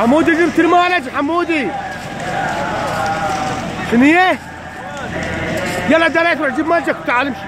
حمودي جبت المالج حمودي شنو هي؟ يلا دريت روح جيب مالجك وتعال امشي